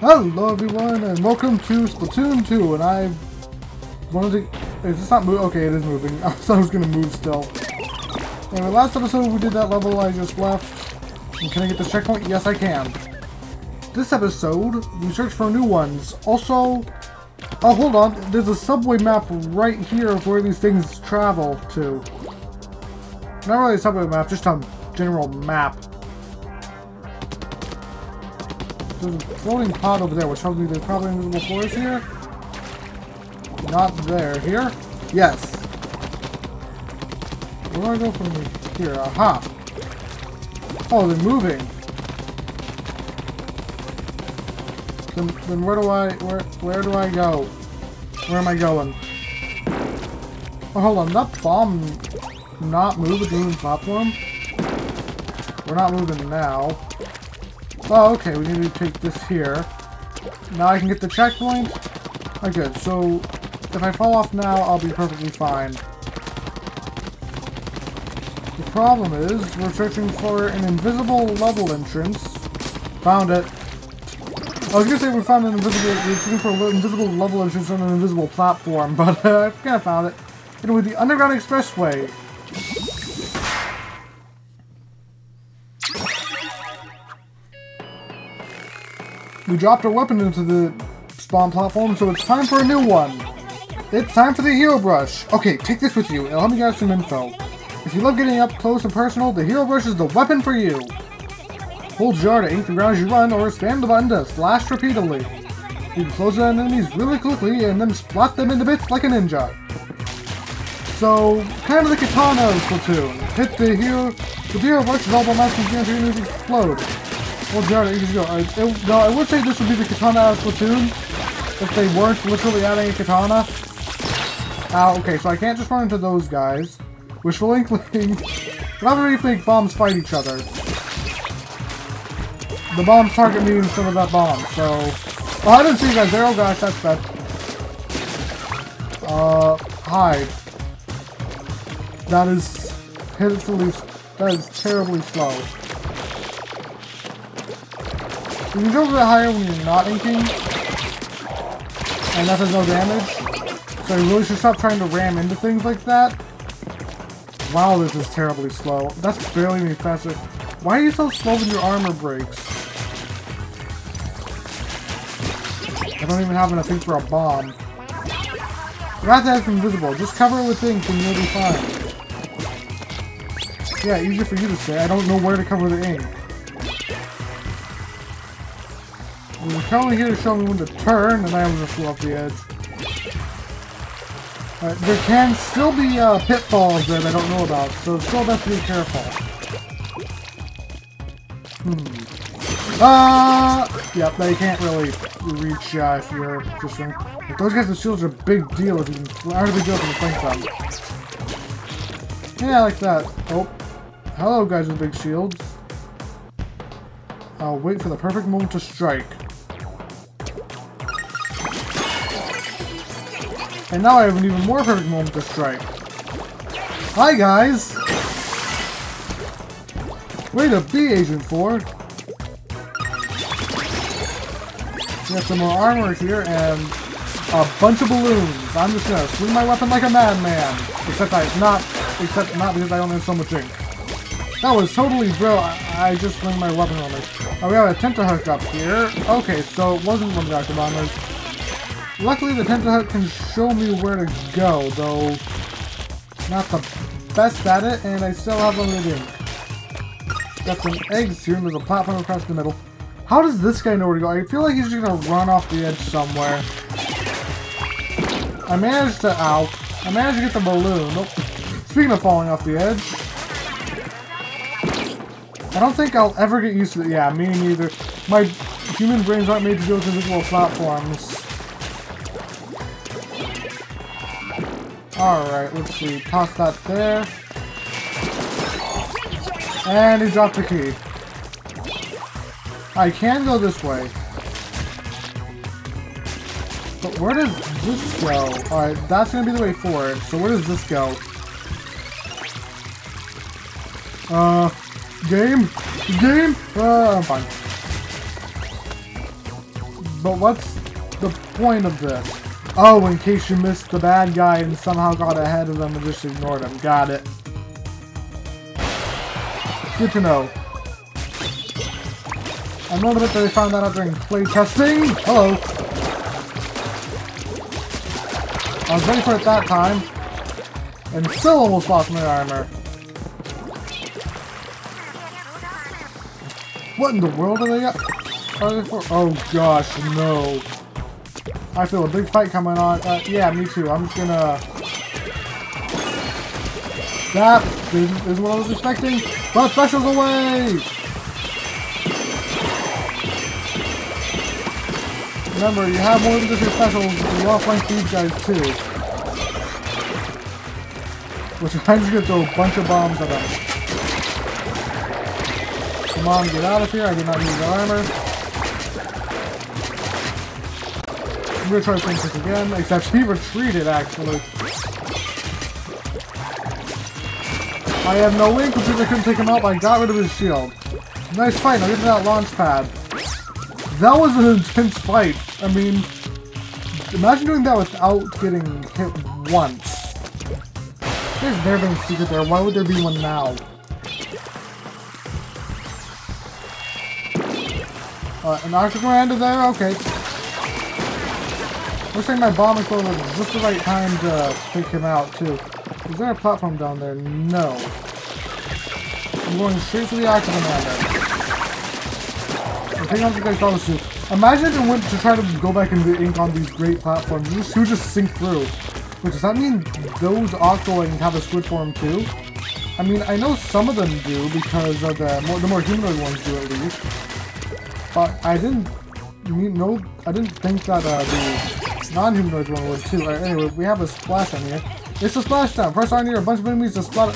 Hello everyone and welcome to Splatoon 2 and I wanted to... Is this not moving? Okay, it is moving. I thought it was gonna move still. Anyway, last episode we did that level I just left. And can I get the checkpoint? Yes, I can. This episode, we search for new ones. Also... Oh, hold on. There's a subway map right here of where these things travel to. Not really a subway map, just a general map. There's a floating pod over there, which tells me there's probably invisible floors here. Not there. Here? Yes. Where do I go from here? Aha! Oh, they're moving. Then, then where do I, where, where do I go? Where am I going? Oh, hold on, that bomb not move the green platform? We're not moving now. Oh, okay, we need to take this here. Now I can get the checkpoint? Okay, so if I fall off now, I'll be perfectly fine. The problem is, we're searching for an invisible level entrance. Found it. I was gonna say we found an invisible, we are searching for an invisible level entrance on an invisible platform, but uh, I kind of found it. Anyway, the Underground Expressway. We dropped our weapon into the spawn platform, so it's time for a new one. It's time for the Hero Brush. Okay, take this with you. It'll help me get some info. If you love getting up close and personal, the Hero Brush is the weapon for you. Hold ZR to ink the ground as you run, or spam the button to slash repeatedly. You can close on enemies really quickly and then splat them into bits like a ninja. So, kind of the katana of Splatoon. Hit the hero, the hero is all the enemies explode. Well, Jared, you can go. I, it, no, I would say this would be the katana out of Splatoon if they weren't literally adding a katana. Ah, okay, so I can't just run into those guys. Wishful inkling. Not very think bombs fight each other. The bombs target me instead of that bomb, so... Oh, I didn't see you guys there. Oh gosh, that's bad. Uh, hide. That is pitifully... That is terribly slow. You can go a bit higher when you're not inking. And that does no damage. So you really should stop trying to ram into things like that. Wow, this is terribly slow. That's barely any faster. Why are you so slow when your armor breaks? I don't even have enough ink for a bomb. You to have invisible. Just cover it with ink and you'll be fine. Yeah, easier for you to say. I don't know where to cover the ink. You're currently here to show me when to turn, and I almost flew off the edge. There can still be uh, pitfalls that I don't know about, so still have to be careful. Hmm. Uh, yep, they can't really reach uh, if you're just running. But those guys with shields are a big deal if you can, are a big deal if you can flank them. Yeah, like that. Oh. Hello, guys with big shields. I'll wait for the perfect moment to strike. And now I have an even more perfect moment to strike. Hi, guys! Way to be, Agent 4! We have some more armor here and a bunch of balloons. I'm just gonna swing my weapon like a madman. Except I not, except not because I only have so much ink. That was totally bro. I, I just swing my weapon on me. Oh, we have a tentahook up here. Okay, so it wasn't one of the. Luckily, the Tentahook can show me where to go, though not the best at it, and I still have limited ink. Got some eggs here, and there's a platform across the middle. How does this guy know where to go? I feel like he's just gonna run off the edge somewhere. I managed to, ow, I managed to get the balloon. Nope. Speaking of falling off the edge, I don't think I'll ever get used to it. Yeah, me neither. My human brains aren't made to go to visual platforms. Alright, let's see. Toss that there. And he dropped the key. I can go this way. But where does this go? Alright, that's gonna be the way forward. So where does this go? Uh, game? Game? Uh, I'm fine. But what's the point of this? Oh, in case you missed the bad guy and somehow got ahead of them and just ignored him. Got it. Good to know. I know that they found that out during play testing. Hello. I was ready for it that time. And still almost lost my armor. What in the world are they for? Oh gosh, no. I feel a big fight coming on. Uh, yeah, me too. I'm just gonna... That isn't what I was expecting. But specials away! Remember, you have more than just your specials. You offline these guys too. Which I'm just gonna throw a bunch of bombs at them. Come on, get out of here. I do not need the armor. Gonna try this again, except he retreated actually. I have no link because I couldn't take him out, but I got rid of his shield. Nice fight, now get to that launch pad. That was an intense fight. I mean, imagine doing that without getting hit once. There's never been a secret there, why would there be one now? Uh, an Octogoranda there? Okay. Looks like my bomb exploded just the right time to take him out, too. Is there a platform down there? No. I'm going straight to the Octogoranda. I'm taking out the Glycola suit. Imagine if it went to try to go back into ink on these great platforms. These two just sink through. Which does that mean those Octoling have a squid form too? I mean, I know some of them do because of the more, the more humanoid ones do at least. But I didn't mean, no, I didn't think that uh, the non-humanoid one would too. Right, anyway, we have a splash on here. It's a splashdown. Press on here, a bunch of enemies to splat,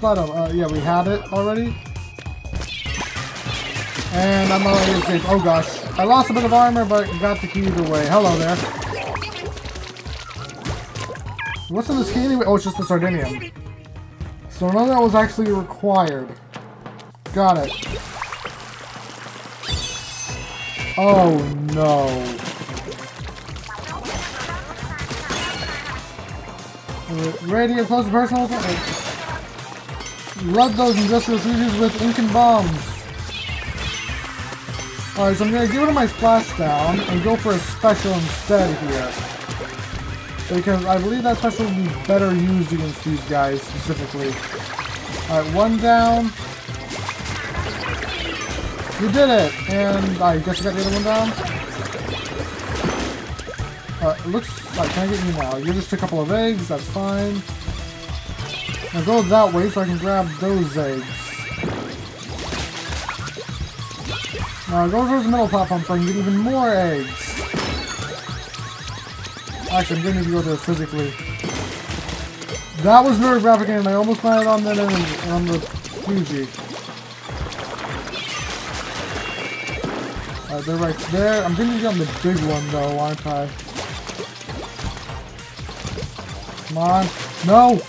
them. Uh, yeah, we had it already. And I'm already escaped. Oh gosh. I lost a bit of armor, but got the key either way. Hello there. What's in this key anyway? Oh, it's just the Sardinium. So none of that was actually required. Got it. Oh no. Ready to close personal Flood those industrial fuses with ink and bombs. Alright, so I'm gonna get rid of my splashdown and go for a special instead here. Because I believe that special would be better used against these guys specifically. Alright, one down. We did it! And I guess I got the other one down? Uh, looks like, can I get you now? You're just a couple of eggs, that's fine. Now go that way so I can grab those eggs. Now go towards the middle platform so I can get even more eggs. Actually, I'm need to go there physically. That was very graphic and I almost landed on the, on the Fuji. Uh, they're right there. I'm gonna get on the big one though, aren't I? Come on. No!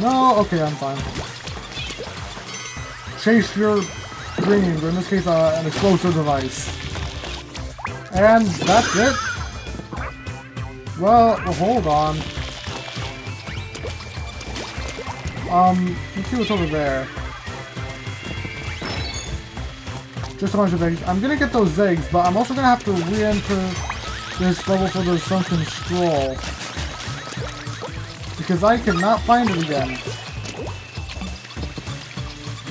No! Okay, I'm fine. Chase your dreams, or in this case, uh, an explosive device. And that's it. Well, well, hold on. Um, let's see what's over there. Just a bunch of eggs. I'm gonna get those eggs, but I'm also gonna have to re-enter this level for the Sunken Scroll. Because I cannot find it again.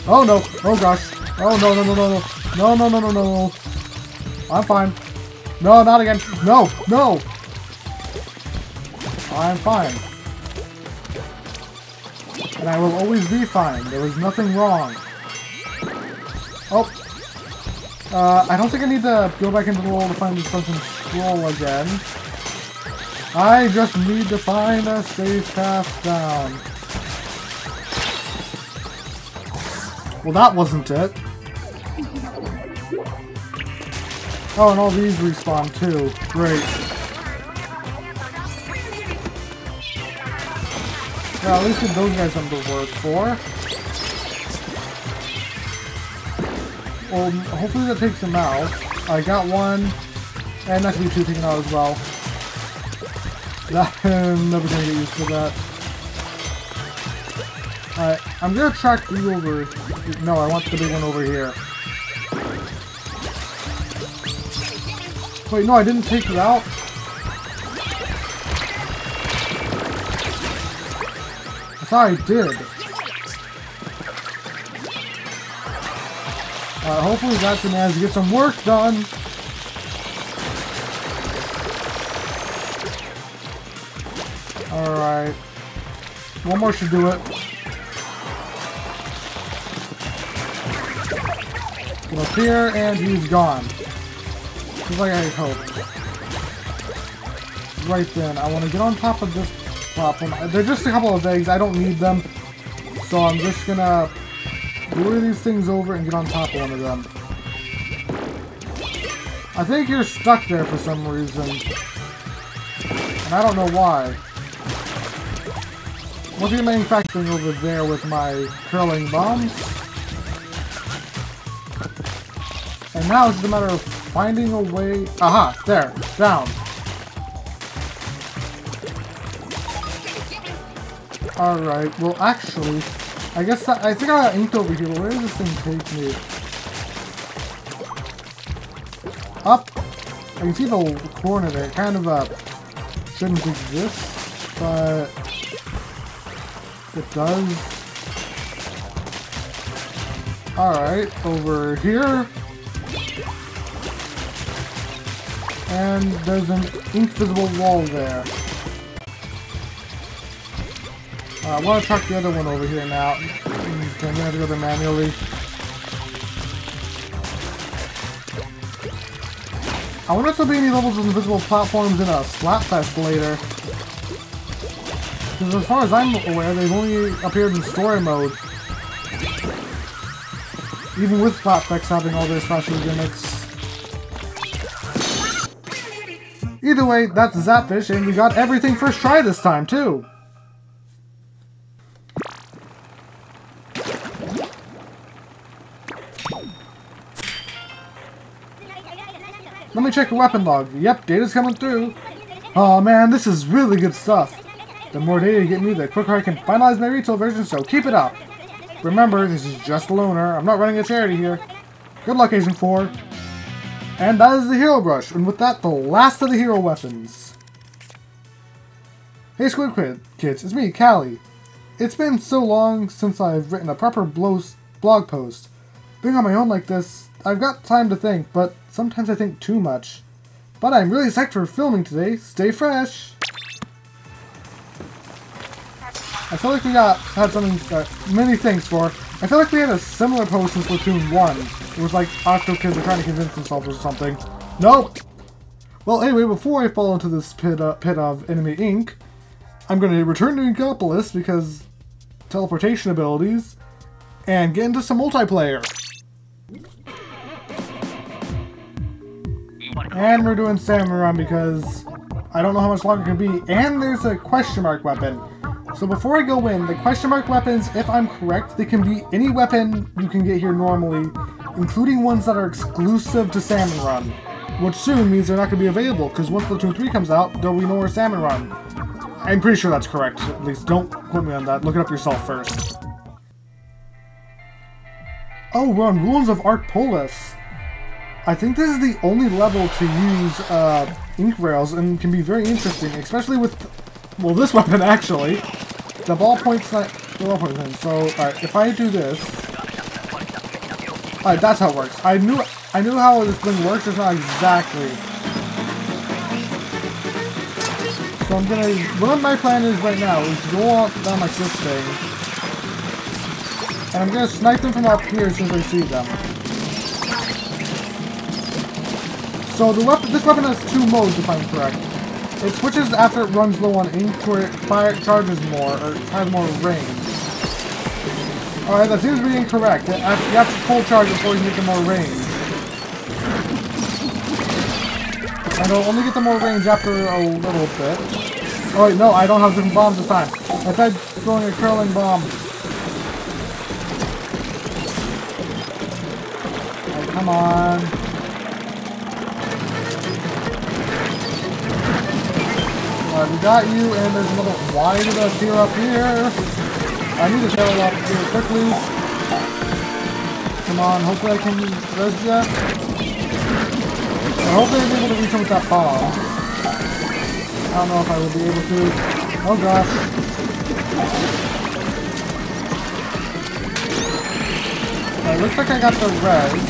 Oh no! Oh gosh! Oh no no no no no! No no no no no! I'm fine. No, not again! No! No! I'm fine. And I will always be fine. There was nothing wrong. Oh! Uh, I don't think I need to go back into the world to find the Sunken Scroll again. I just need to find a safe path down. Well, that wasn't it. Oh, and all these respawn too. Great. Well, at least get those guys something to work for. Well, hopefully that takes them out. I got one. And that should be two taken out as well. I'm never gonna get used to that. Alright, I'm gonna track you over. No, I want the big one over here. Wait, no, I didn't take it out? I thought I did. Uh, hopefully that's manage to get some work done. Alright. One more should do it. Get up here, and he's gone. Just like I hoped. Right then, I want to get on top of this platform. They're just a couple of eggs, I don't need them. So I'm just gonna lure these things over and get on top of one of them. I think you're stuck there for some reason. And I don't know why. What's your manufacturing over there with my curling bombs? And now it's just a matter of finding a way... Aha! There! Down! Alright, well actually, I guess that, I think I got inked over here, where does this thing take me? Up! I can see the corner there, kind of uh, shouldn't exist, but it does. Alright, over here. And there's an invisible wall there. Uh, I want to truck the other one over here now. I'm gonna have to go there manually. I wonder if there'll be any levels of invisible platforms in a Splatfest later. Because as far as I'm aware, they've only appeared in story mode. Even with Splatfest having all their special gimmicks. Either way, that's Zapfish, and we got everything first try this time, too! Let me check the weapon log. Yep, data's coming through. oh, man, this is really good stuff. The more data you get me, the quicker I can finalize my retail version, so keep it up. Remember, this is just a loaner. I'm not running a charity here. Good luck, Agent 4. And that is the Hero Brush, and with that, the last of the hero weapons. Hey Squid Quid kids, it's me, Callie. It's been so long since I've written a proper blog post. Being on my own like this, I've got time to think, but sometimes I think too much. But I'm really psyched for filming today. Stay fresh! I feel like we got had something, uh, many things for. I feel like we had a similar post in Splatoon 1. It was like Octo Kids are trying to convince themselves or something. Nope! Well, anyway, before I fall into this pit, uh, pit of enemy ink, I'm going to return to Inkopolis because teleportation abilities, and get into some multiplayer. And we're doing Run because I don't know how much longer it can be. And there's a question mark weapon. So before I go in, the question mark weapons, if I'm correct, they can be any weapon you can get here normally, including ones that are exclusive to Salmon Run. Which soon means they're not going to be available, because once Splatoon 3 comes out, there'll be no more Salmon Run. I'm pretty sure that's correct, at least don't quote me on that, look it up yourself first. Oh, we're on Ruins of Ark Polaris. I think this is the only level to use uh, ink rails and can be very interesting, especially with, well, this weapon actually. The ballpoint's not, the ballpoint thing. So, alright, if I do this, alright, that's how it works. I knew, I knew how this thing works, just not exactly. So I'm gonna, what my plan is right now is go out down like this thing, and I'm gonna snipe them from up here as I see them. So the weapon, this weapon has two modes, if I'm correct. It switches after it runs low on ink, where it fire charges more, or has more range. Alright, that seems to be incorrect. You have to full charge before you get the more range. And it'll only get the more range after a little bit. Oh wait, no, I don't have different bombs this time. I tried throwing a curling bomb. Come on. Alright, we got you, and there's another. Why did I appear up here? I need to it up here quickly. Come on, hopefully I can res jet. Hopefully I'll be able to reach him with that bomb. I don't know if I will be able to. Oh gosh. Alright, looks like I got the res.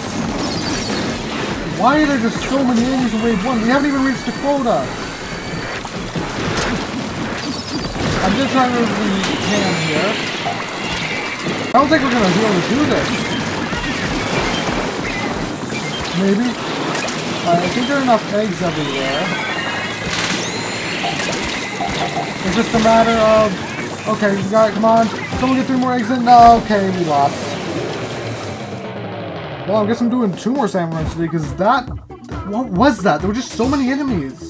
Why are there just so many enemies in wave 1? We haven't even reached the quota! I'm just trying to move the can here. I don't think we're gonna be able to do this. Maybe? Uh, I think there are enough eggs everywhere. It's just a matter of... Okay, we got it, come on. Someone get three more eggs in. No, okay, we lost. Well, I guess I'm doing two more runs today, because that... What was that? There were just so many enemies.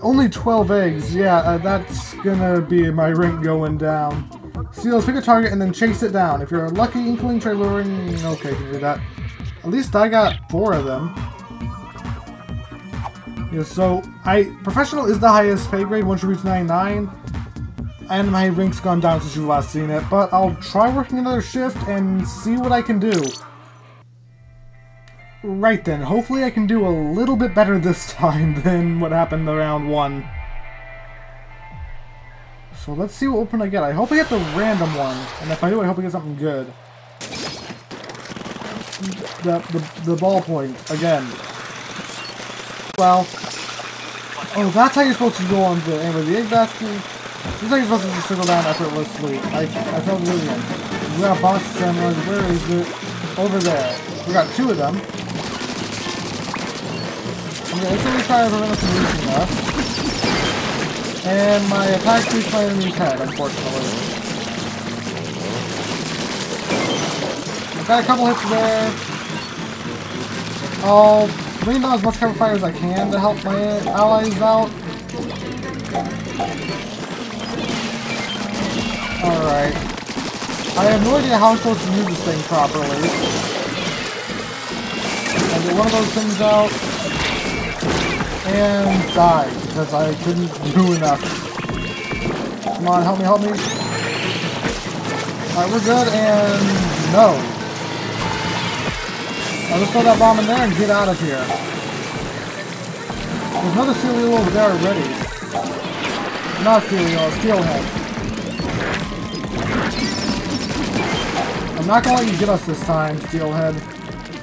Only 12 eggs. Yeah, uh, that's gonna be my rank going down. Seals, pick a target and then chase it down. If you're a lucky inkling, try luring... Okay, can do that. At least I got four of them. Yeah, so, I... Professional is the highest pay grade once you reach 99. And my rank's gone down since you've last seen it. But I'll try working another shift and see what I can do. Right then, hopefully I can do a little bit better this time than what happened around 1. So let's see what open I get. I hope I get the random one, and if I do, I hope I get something good. The, the, the ballpoint, again. Well, oh, that's how you're supposed to go on the Amber the Egg Basket. This is how you're supposed to just circle down effortlessly. I, I felt brilliant. We got boss samurai, where is it? Over there. We got two of them. See try to prevent us. And my attack reached my enemy's head, unfortunately. Got a couple hits there. I'll bring down as much cover fire as I can to help my allies out. Alright. I have no idea how I'm supposed to use this thing properly. I get one of those things out and die because I couldn't do enough. Come on, help me, help me. Alright, we're good, and no. I'll just throw that bomb in there and get out of here. There's another cereal over there already. Not cereal, steelhead. I'm not gonna let you get us this time, steelhead.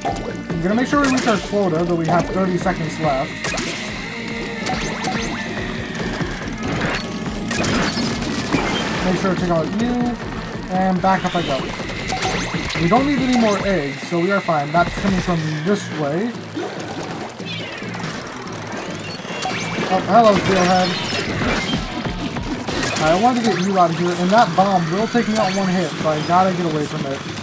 I'm gonna make sure we reach our quota, though we have 30 seconds left. Make sure to take out you, and back up I go. We don't need any more eggs, so we are fine. That's coming from this way. Oh, hello, Steelhead. I wanted to get you out of here, and that bomb will take me out one hit, so I gotta get away from it.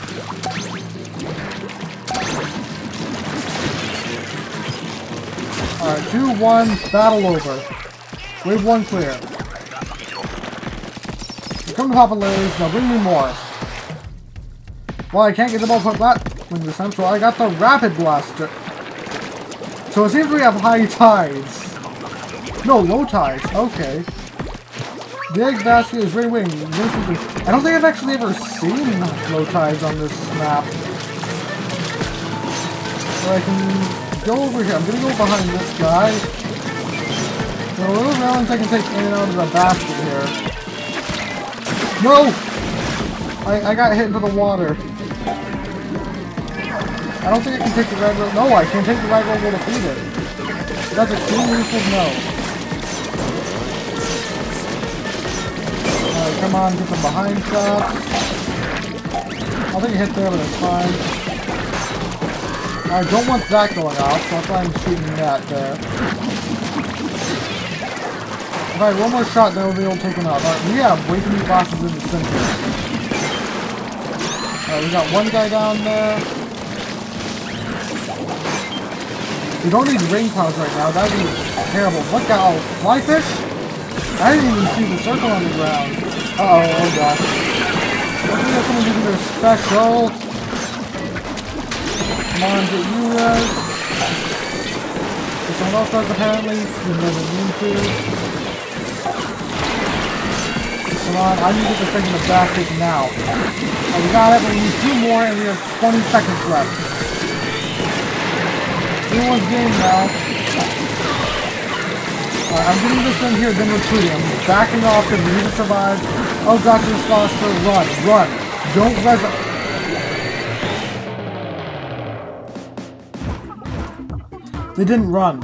Alright, 2-1, battle over. Wave 1 clear. Come to Papa Larry's, now bring me more. Well, I can't get the that wing time, so I got the Rapid Blaster. So it seems we have high tides. No, low tides. Okay. The egg basket is very wing. I don't think I've actually ever seen low tides on this map. So I can go over here. I'm gonna go behind this guy. There are little rounds I can take in and out of the basket here. No! I, I got hit into the water. I don't think I can take the red roll. No, I can't take the red roll to feed it. That's a clean no. Come on, get some behind shots. I think a hit there, but it's fine. I don't want that going off, so that's why I'm shooting that there. Alright, one more shot, then we'll be able to take him out. Alright, we have way too many bosses in the center. Alright, we got one guy down there. We don't need ring clouds right now, that would be terrible. Look out, flyfish? I didn't even see the circle on the ground. Uh oh, oh gosh. Hopefully there's someone using their special. Come on, get you guys. It's else does apparently. Who doesn't mean to. Come on, I need to get this thing in the basket now. Oh, we got it, we need two more and we have 20 seconds left. Anyone's game now. Uh, I'm getting this in here, then retreating. I'm backing off because we need to survive. Oh, god, gotcha, Foster, run, run. Don't res- They didn't run.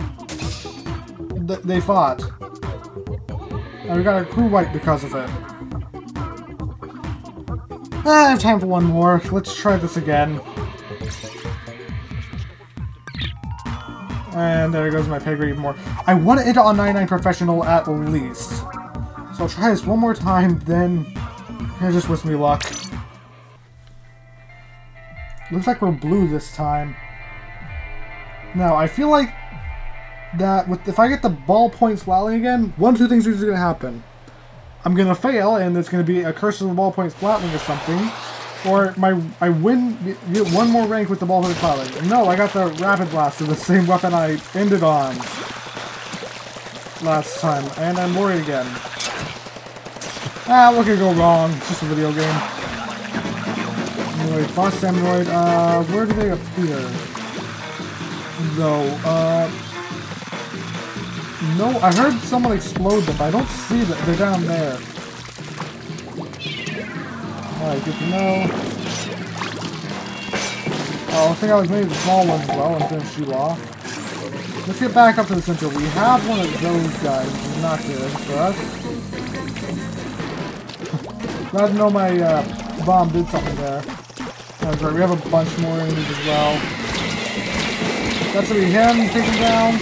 Th they fought. And we got a crew wipe because of it. Ah, I have time for one more. Let's try this again. And there goes my grade even more. I want enter on 99 Professional at least. So I'll try this one more time, then... Here, just wish me luck. Looks like we're blue this time. Now, I feel like that with if I get the ballpoint splatling again, one two things is going to happen. I'm going to fail, and it's going to be a curse of the ballpoint splatling or something. Or my I win get one more rank with the ballpoint splatling. No, I got the rapid blaster, the same weapon I ended on last time, and I'm worried again. Ah, what could go wrong? It's just a video game. Anyway, boss Aminoid, uh, where do they appear? Though. Uh, no, I heard someone explode them, but I don't see them. They're down there. Alright, good to know. Oh, I think I was maybe the small ones as well and finish you off. Let's get back up to the center. We have one of those guys, which is not good for us. Glad to know my uh, bomb did something there. That's right, we have a bunch more enemies as well. That's gonna be him taken down.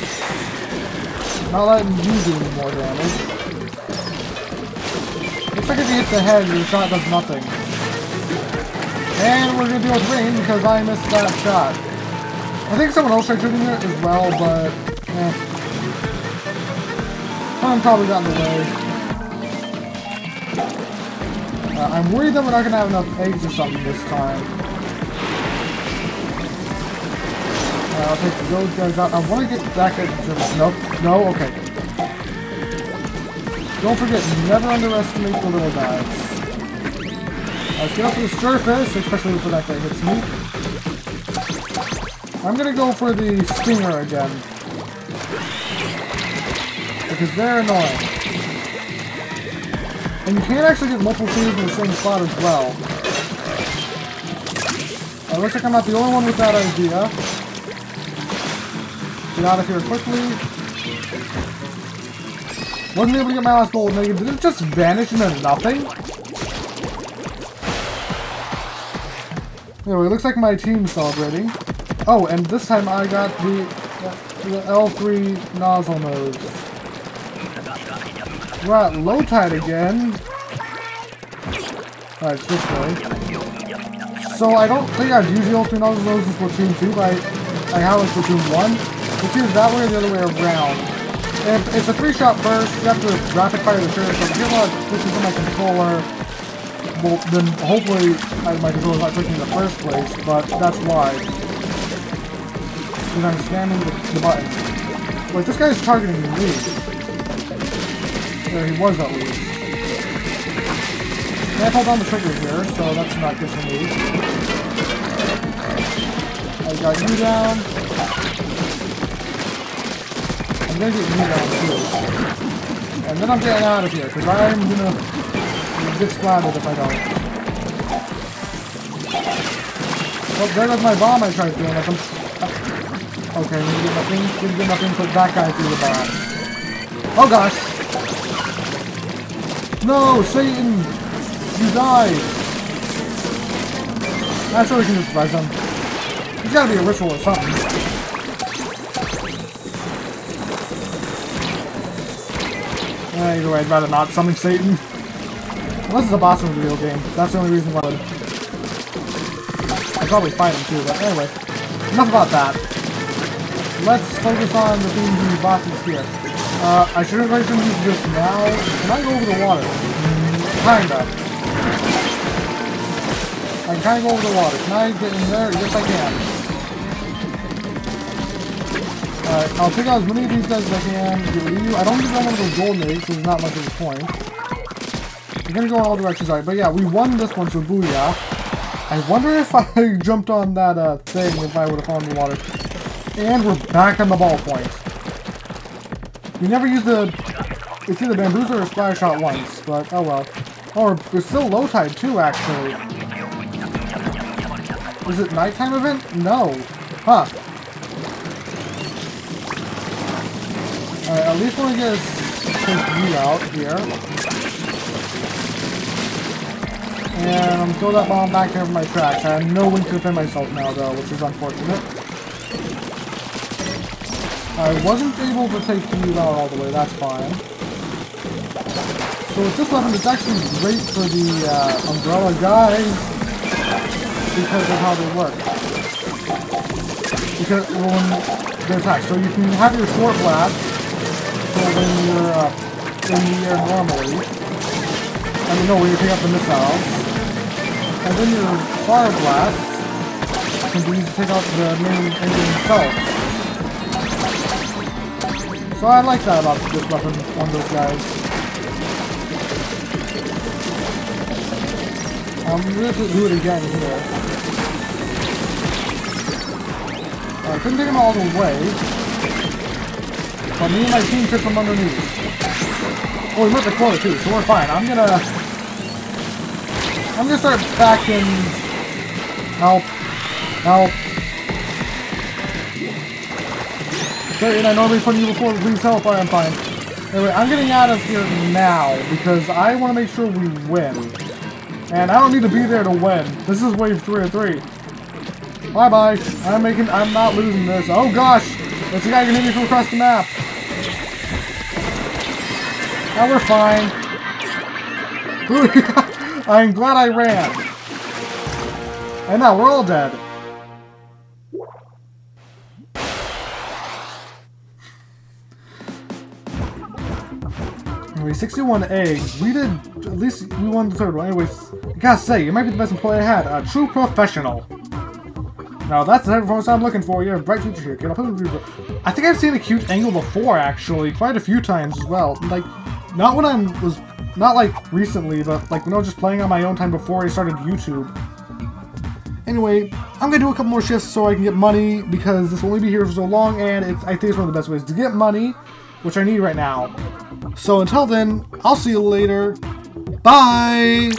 Not letting you do any more damage. Looks like if you hit the head, your shot does nothing. And we're gonna deal with rain because I missed that shot. I think someone else tried shooting it as well, but eh. Someone probably got in the way. Uh, I'm worried that we're not gonna have enough eggs or something this time. I'll take those guys out. I want to get back at the Nope. No? Okay. Don't forget, never underestimate the little guys. Let's get up to the surface, especially if that guy hits me. I'm gonna go for the Stinger again. Because they're annoying. And you can actually get multiple Stingers in the same spot as well. It looks like I'm not the only one with that idea. Get out of here quickly. Wasn't able to get my last gold. Did it just vanish into nothing? Anyway, it looks like my team's celebrating. Oh, and this time I got the, the L3 Nozzlenose. We're at low tide again. Alright, this way. So I don't think I've used the L3 Nozzlenose in Splatoon 2, but I, I have in Splatoon 1. It's either that way or the other way around. If it's a three-shot burst, you have to rapid fire the trigger, so if you lot of on my controller, well, then hopefully my controller's not clicking in the first place, but that's why. Because I'm spamming the, the button. Like, this guy's targeting me. There he was, at least. Can't hold on the trigger here, so that's not good for me. I got you down. I'm gonna get you down too. And then I'm getting out of here, because I'm gonna get splatted if I don't. Oh, there goes my bomb I tried doing. Like I'm... Okay, didn't get nothing. Didn't get nothing. Put that guy through the bomb. Oh gosh! No, Satan! You died! I'm sure we can just res him. There's gotta be a ritual or something. Either way, I'd rather not summon Satan. Unless it's a boss in the video game. That's the only reason why I would. I'd probably fight him too, but anyway. Enough about that. Let's focus on the things the bosses here. Uh, I shouldn't have them this now. Can I go over the water? Kinda. I can kinda go over the water. Can I get in there? Yes, I can. Alright, I'll take out as many of these guys as I can. You. I don't need one of those golden eggs, so there's not much of a point. We're gonna go in all directions, alright. But yeah, we won this one, so booyah. I wonder if I jumped on that uh, thing if I would have fallen in the water. And we're back on the ballpoint. We never used the... It's either Bamboozler or Splash Shot once, but oh well. Or oh, there's still low tide too, actually. Is it nighttime event? No. Huh. Alright, at least want to get take you out here. And I'm throw that bomb back over my tracks. I have no way to defend myself now though, which is unfortunate. I wasn't able to take you out all the way, that's fine. So with this weapon, it's actually great for the uh, umbrella guys because of how they work. Because when they're attacked. So you can have your short blast when you're uh, in the air normally, I mean, no, when you pick up the missiles, and then your fire blast can be used to take out the main engine itself. So I like that about this weapon on those guys. I'm gonna do it again here. I couldn't take him all the way, but me and my team took them underneath. Oh, we missed the quota too, so we're fine. I'm gonna... I'm gonna start backing... Help. Help. Okay, and I normally put you before, please help. I am fine. Anyway, I'm getting out of here now, because I want to make sure we win. And I don't need to be there to win. This is wave 3 of 3. Bye-bye. I'm making- I'm not losing this. Oh gosh! That's the guy who can hit me from across the map. Now we're fine. I'm glad I ran. And now we're all dead. Anyway, 61 eggs. We did, at least we won the third one. Anyways, I gotta say, you might be the best employee I had. A true professional. Now that's the type of performance I'm looking for. You have a bright future here, kid. I think I've seen a cute angle before, actually. Quite a few times as well. Like, not when I was, not like recently, but like when I was just playing on my own time before I started YouTube. Anyway, I'm gonna do a couple more shifts so I can get money because this will only be here for so long, and I think it's one of the best ways to get money, which I need right now. So until then, I'll see you later. Bye!